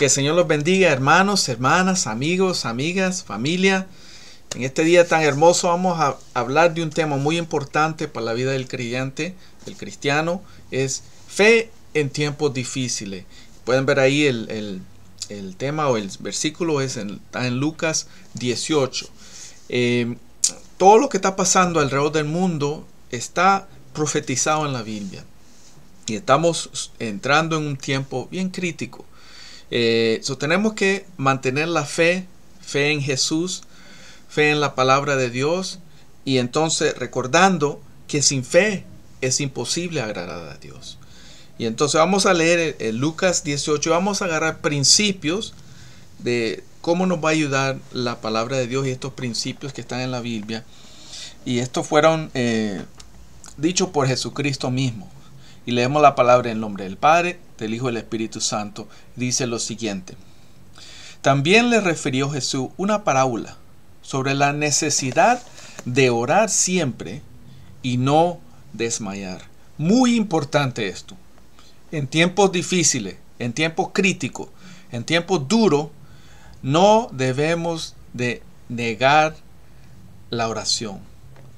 Que el Señor los bendiga, hermanos, hermanas, amigos, amigas, familia. En este día tan hermoso vamos a hablar de un tema muy importante para la vida del creyente, del cristiano, es fe en tiempos difíciles. Pueden ver ahí el, tema o el versículo es en, está en Lucas 18. Eh, todo lo que está pasando alrededor del mundo está profetizado en la Biblia. Y estamos entrando en un tiempo bien crítico. Eh, tenemos que mantener la fe, fe en Jesús, fe en la palabra de Dios. Y entonces recordando que sin fe es imposible agradar a Dios. Y entonces vamos a leer el, Lucas 18, vamos a agarrar principios de cómo nos va a ayudar la palabra de Dios y estos principios que están en la Biblia. Y estos fueron eh, dichos por Jesucristo mismo. Y leemos la palabra en nombre del Padre, del Hijo y del Espíritu Santo. Dice lo siguiente. También le refirió Jesús una parábola sobre la necesidad de orar siempre y no desmayar. Muy importante esto. En tiempos difíciles, en tiempos críticos, en tiempos duros, no debemos de negar la oración.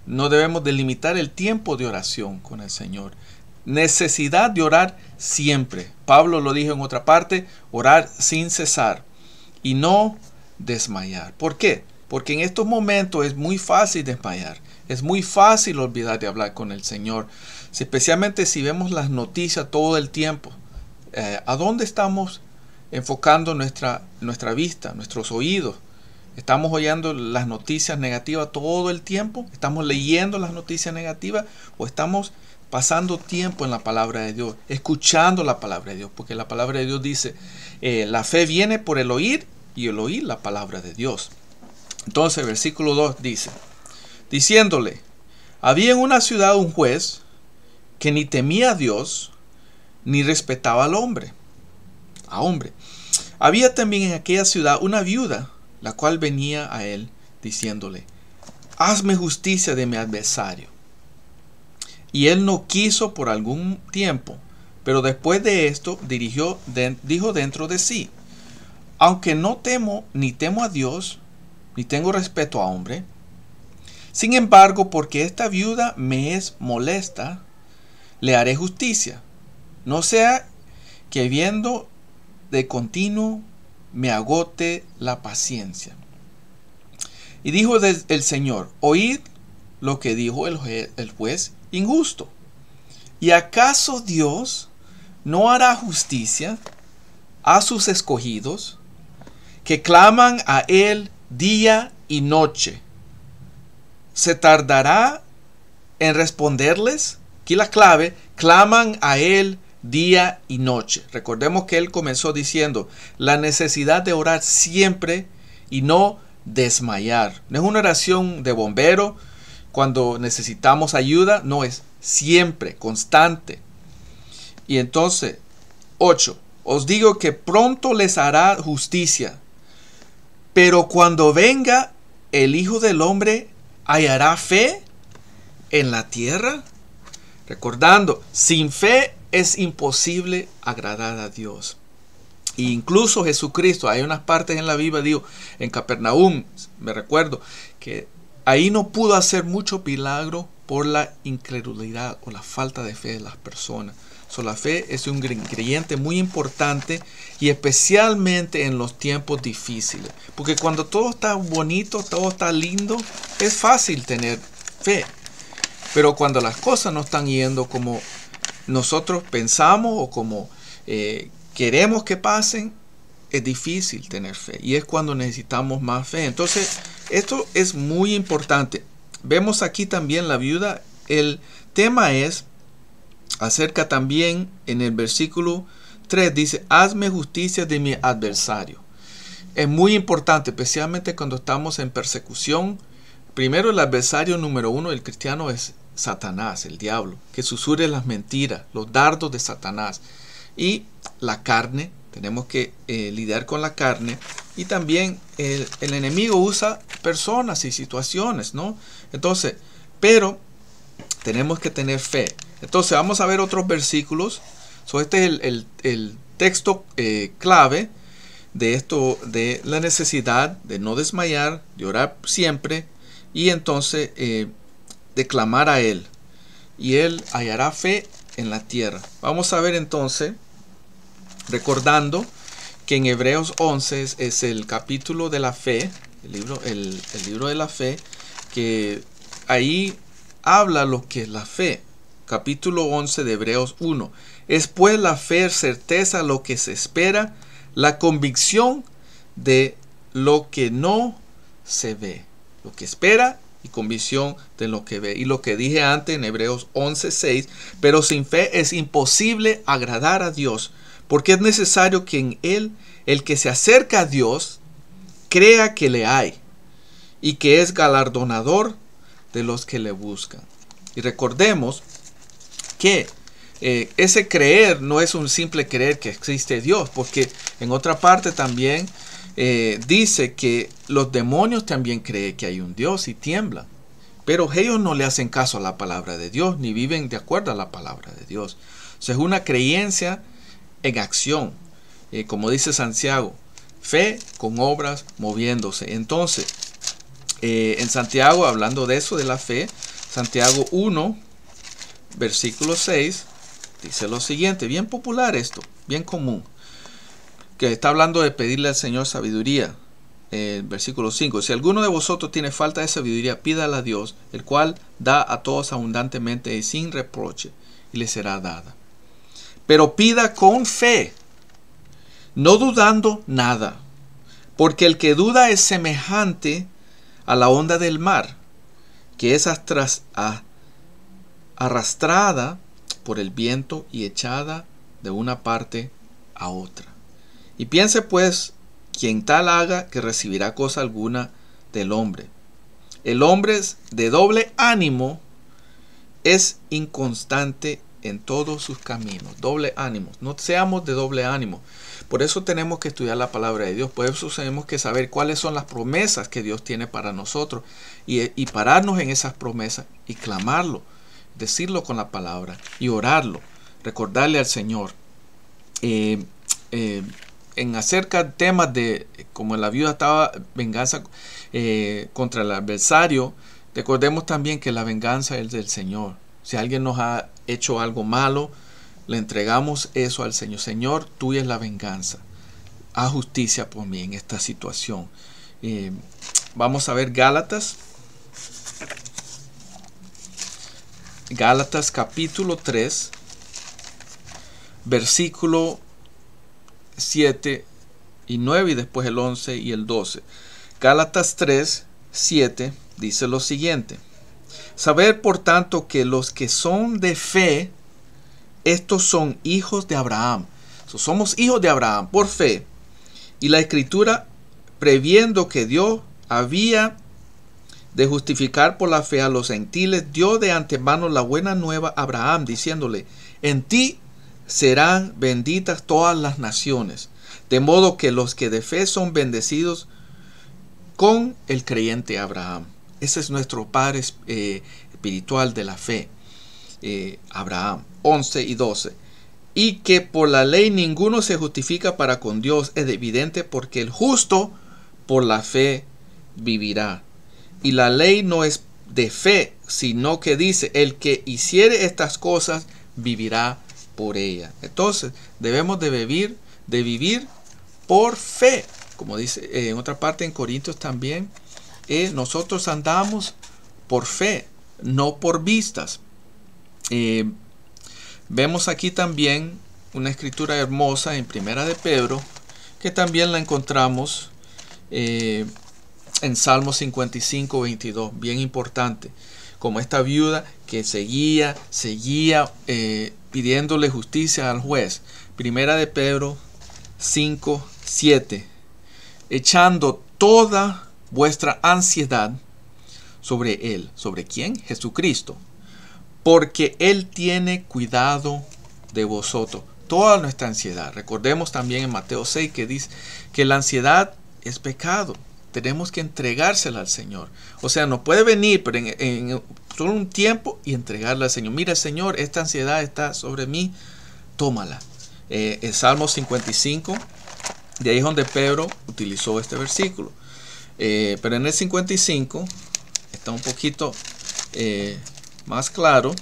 No debemos delimitar el tiempo de oración con el Señor. Necesidad de orar siempre. Pablo lo dijo en otra parte, orar sin cesar y no desmayar. ¿Por qué? Porque en estos momentos es muy fácil desmayar. Es muy fácil olvidar de hablar con el Señor. Especialmente si vemos las noticias todo el tiempo. Eh, ¿A dónde estamos enfocando nuestra, nuestra vista, nuestros oídos? Estamos oyendo las noticias negativas todo el tiempo, estamos leyendo las noticias negativas o estamos pasando tiempo en la palabra de Dios, escuchando la palabra de Dios, porque la palabra de Dios dice, eh, la fe viene por el oír y el oír la palabra de Dios. Entonces, versículo 2 dice, diciéndole, había en una ciudad un juez que ni temía a Dios, ni respetaba al hombre, a hombre. Había también en aquella ciudad una viuda la cual venía a él diciéndole, hazme justicia de mi adversario. Y él no quiso por algún tiempo, pero después de esto dirigió, dijo dentro de sí, aunque no temo ni temo a Dios, ni tengo respeto a hombre, sin embargo, porque esta viuda me es molesta, le haré justicia, no sea que viendo de continuo me agote la paciencia. Y dijo el Señor, oíd lo que dijo el, juez injusto. ¿Y acaso Dios no hará justicia a sus escogidos que claman a Él día y noche? ¿Se tardará en responderles? Aquí la clave, claman a Él día y noche. Recordemos que él comenzó diciendo la necesidad de orar siempre y no desmayar. No es una oración de bombero cuando necesitamos ayuda, no es siempre, constante. Y entonces, 8. Os digo que pronto les hará justicia, pero cuando venga el Hijo del Hombre, ¿hallará fe en la tierra? Recordando, sin fe es imposible agradar a Dios. E incluso Jesucristo, hay unas partes en la Biblia, digo, en Capernaum, me recuerdo, que ahí no pudo hacer mucho milagro por la incredulidad o la falta de fe de las personas. So, la fe es un ingrediente muy importante y especialmente en los tiempos difíciles. Porque cuando todo está bonito, todo está lindo, es fácil tener fe. Pero cuando las cosas no están yendo como nosotros pensamos o como eh, queremos que pasen, es difícil tener fe y es cuando necesitamos más fe. Entonces, esto es muy importante. Vemos aquí también la viuda. El tema es acerca también en el versículo 3, dice, hazme justicia de mi adversario. Es muy importante, especialmente cuando estamos en persecución. Primero, el adversario número uno del cristiano es Satanás, el diablo, que susurre las mentiras, los dardos de Satanás. Y la carne, tenemos que eh, lidiar con la carne. Y también el, enemigo usa personas y situaciones, ¿no? Entonces, pero tenemos que tener fe. Entonces, vamos a ver otros versículos. So, este es el, texto eh, clave. de esto, de la necesidad de no desmayar, de orar siempre y entonces eh, de clamar a Él. Y Él hallará fe en la tierra. Vamos a ver entonces, recordando que en Hebreos 11 es, el capítulo de la fe, el libro, el, el libro de la fe, que ahí habla lo que es la fe. Capítulo 11 de Hebreos 1. Es pues la fe certeza lo que se espera, la convicción de lo que no se ve. Lo que espera y convicción de lo que ve. Y lo que dije antes en Hebreos 11:6, pero sin fe es imposible agradar a Dios, porque es necesario que en él el que se acerca a Dios crea que le hay y que es galardonador de los que le buscan. Y recordemos que eh, ese creer no es un simple creer que existe Dios, porque en otra parte también eh, dice que los demonios también creen que hay un Dios y tiemblan. Pero ellos no le hacen caso a la palabra de Dios, ni viven de acuerdo a la palabra de Dios. O sea, es una creencia en acción, eh, como dice Santiago, fe con obras moviéndose. Entonces, en Santiago, hablando de eso, de la fe, Santiago 1, versículo 6, dice lo siguiente, bien popular esto, bien común, que está hablando de pedirle al Señor sabiduría. El versículo 5, si alguno de vosotros tiene falta de sabiduría, pídala a Dios, el cual da a todos abundantemente y sin reproche, y le será dada. Pero pida con fe, no dudando nada, porque el que duda es semejante a la onda del mar, que es arrastrada por el viento y echada de una parte a otra. Y piense pues, quien tal haga que recibirá cosa alguna del hombre. El hombre de doble ánimo es inconstante en todos sus caminos. Doble ánimo. No seamos de doble ánimo. Por eso tenemos que estudiar la palabra de Dios. Por eso tenemos que saber cuáles son las promesas que Dios tiene para nosotros. Y, pararnos en esas promesas y clamarlo decirlo con la palabra y orarlo, recordarle al Señor. Eh, eh, en acerca de temas de, como la viuda estaba venganza eh, contra el adversario, recordemos también que la venganza es del Señor. Si alguien nos ha hecho algo malo, le entregamos eso al Señor. Señor, tuya es la venganza. Haz justicia por mí en esta situación. vamos a ver Gálatas Gálatas capítulo 3, versículo 7 y 9 y después el 11 y el 12. Gálatas 3, 7 dice lo siguiente. Saber por tanto que los que son de fe, estos son hijos de Abraham. somos hijos de Abraham por fe. Y la escritura, previendo que Dios había de justificar por la fe a los gentiles, dio de antemano la buena nueva a Abraham, diciéndole, en ti serán benditas todas las naciones, de modo que los que de fe son bendecidos con el creyente Abraham. Ese es nuestro Padre eh, espiritual de la fe, eh, Abraham, 11 y 12. Y que por la ley ninguno se justifica para con Dios, es evidente porque el justo por la fe vivirá. Y la ley no es de fe, sino que dice, el que hiciere estas cosas vivirá por ella. Entonces, debemos de vivir, de vivir por fe. Como dice eh, en otra parte en Corintios también, eh, nosotros andamos por fe, no por vistas. Eh, vemos aquí también una escritura hermosa en Primera de Pedro, que también la encontramos en Salmo 55, 22, bien importante, como esta viuda que seguía, seguía eh, pidiéndole justicia al juez. Primera de Pedro 5, 7, echando toda vuestra ansiedad sobre Él. ¿Sobre quién? Jesucristo. Porque Él tiene cuidado de vosotros. Toda nuestra ansiedad. Recordemos también en Mateo 6 que dice que la ansiedad es pecado tenemos que entregársela al Señor. O sea, no puede venir pero en, solo un tiempo y entregarla al Señor. Mira, Señor, esta ansiedad está sobre mí, tómala. Eh, el Salmo 55, De ahí donde Pedro utilizó este versículo. Eh, pero en el 55 está un poquito eh, más claro.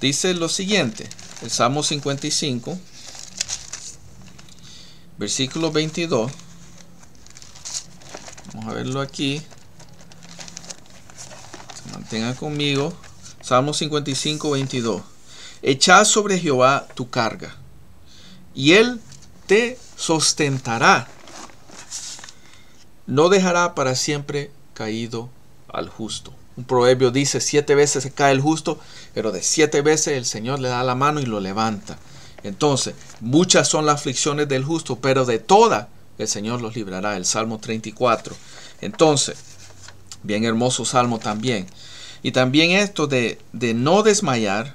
Dice lo siguiente, el Salmo 55, versículo 22. Vamos a verlo aquí. Se mantenga conmigo. Salmo 55, 22. Echad sobre Jehová tu carga, y él te sustentará. No dejará para siempre caído al justo. Un proverbio dice, siete veces se cae el justo, pero de siete veces el Señor le da la mano y lo levanta. Entonces, muchas son las aflicciones del justo, pero de todas el Señor los librará. El Salmo 34. Entonces, bien hermoso salmo también. Y también esto de, de no desmayar,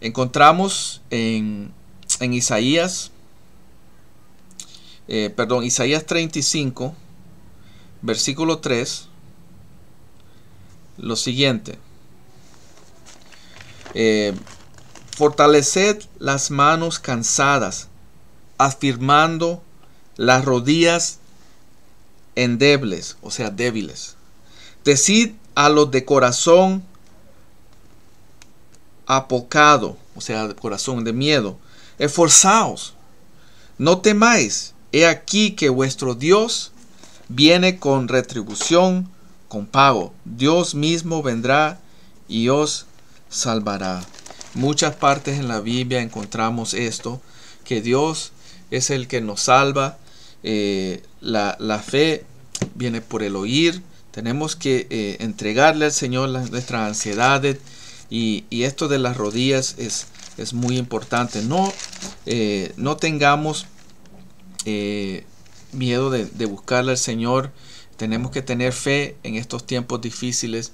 encontramos en, en Isaías, eh, perdón, Isaías 35, versículo 3, lo siguiente. Eh, fortaleced las manos cansadas, afirmando las rodillas endebles, o sea, débiles. Decid a los de corazón apocado, o sea, de corazón de miedo, esforzaos, no temáis, he aquí que vuestro Dios viene con retribución, con pago. Dios mismo vendrá y os salvará. Muchas partes en la Biblia encontramos esto, que Dios es el que nos salva. Eh, la, fe viene por el oír. Tenemos que eh, entregarle al Señor nuestras ansiedades y, esto de las rodillas es, es muy importante. No, eh, no tengamos miedo de, buscarle al Señor. Tenemos que tener fe en estos tiempos difíciles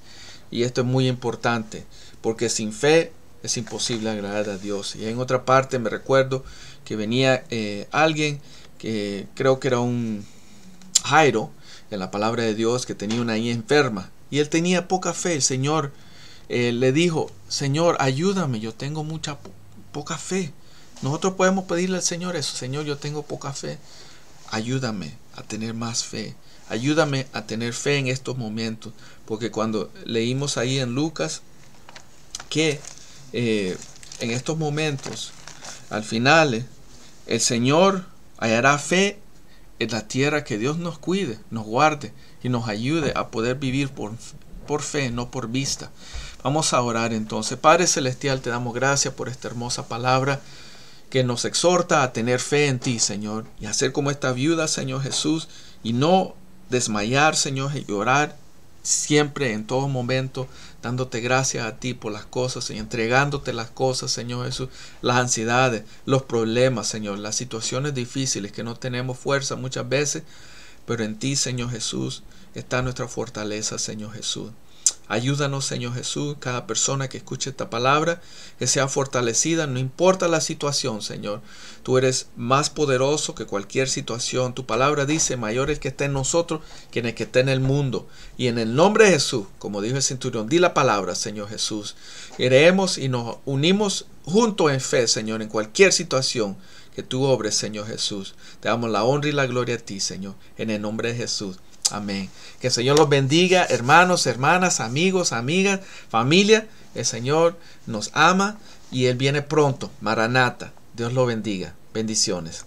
y esto es muy importante porque sin fe es imposible agradar a Dios. Y en otra parte me recuerdo que venía eh, alguien que creo que era un Jairo en la palabra de Dios que tenía una hija enferma y él tenía poca fe. El Señor eh, le dijo, Señor, ayúdame, yo tengo mucha poca fe. Nosotros podemos pedirle al Señor eso, Señor, yo tengo poca fe. Ayúdame a tener más fe. Ayúdame a tener fe en estos momentos. Porque cuando leímos ahí en Lucas que eh, en estos momentos, al final, el Señor hallará fe en la tierra que Dios nos cuide, nos guarde y nos ayude a poder vivir por, por fe, no por vista. Vamos a orar entonces. Padre Celestial, te damos gracias por esta hermosa palabra que nos exhorta a tener fe en ti, Señor, y a ser como esta viuda, Señor Jesús, y no desmayar, Señor, y orar siempre, en todo momento, dándote gracias a ti por las cosas y entregándote las cosas, Señor Jesús, las ansiedades, los problemas, Señor, las situaciones difíciles que no tenemos fuerza muchas veces, pero en ti, Señor Jesús, está nuestra fortaleza, Señor Jesús. Ayúdanos, Señor Jesús, cada persona que escuche esta palabra, que sea fortalecida, no importa la situación, Señor. Tú eres más poderoso que cualquier situación. Tu palabra dice, mayor el que esté en nosotros que en el que esté en el mundo. Y en el nombre de Jesús, como dijo el centurión, di la palabra, Señor Jesús. Creemos y nos unimos juntos en fe, Señor, en cualquier situación que tú obres, Señor Jesús. Te damos la honra y la gloria a ti, Señor, en el nombre de Jesús. Amén. Que el Señor los bendiga, hermanos, hermanas, amigos, amigas, familia. El Señor nos ama y Él viene pronto. Maranata. Dios lo bendiga. Bendiciones.